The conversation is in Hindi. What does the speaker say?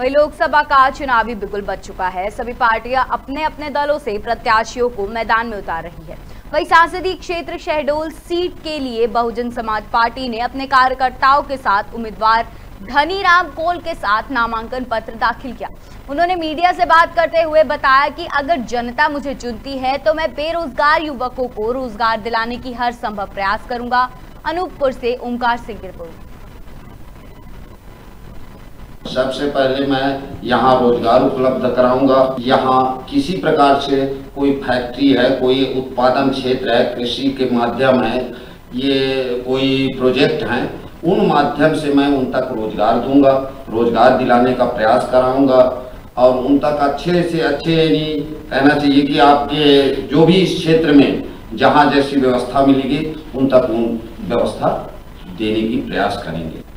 वही लोकसभा का चुनावी बिगुल बच चुका है। सभी पार्टियाँ अपने अपने दलों से प्रत्याशियों को मैदान में उतार रही है। वही सांसदीय क्षेत्र शहडोल सीट के लिए बहुजन समाज पार्टी ने अपने कार्यकर्ताओं के साथ उम्मीदवार धनी राम कोल के साथ नामांकन पत्र दाखिल किया। उन्होंने मीडिया से बात करते हुए बताया कि अगर जनता मुझे चुनती है तो मैं बेरोजगार युवकों को रोज़गार दिलाने की हर संभव प्रयास करूँगा। अनूपपुर से ओंकार सिंह की रिपोर्ट। सबसे पहले मैं यहाँ रोज़गार उपलब्ध कराऊँगा। यहाँ किसी प्रकार से कोई फैक्ट्री है, कोई उत्पादन क्षेत्र है, कृषि के माध्यम है, ये कोई प्रोजेक्ट हैं, उन माध्यम से मैं उन तक रोज़गार दूँगा, रोज़गार दिलाने का प्रयास कराऊँगा। और उन तक अच्छे से अच्छे नहीं कहना चाहिए कि आपके जो भी इस क्षेत्र में जहाँ जैसी व्यवस्था मिलेगी, उन तक उन व्यवस्था देने की प्रयास करेंगे।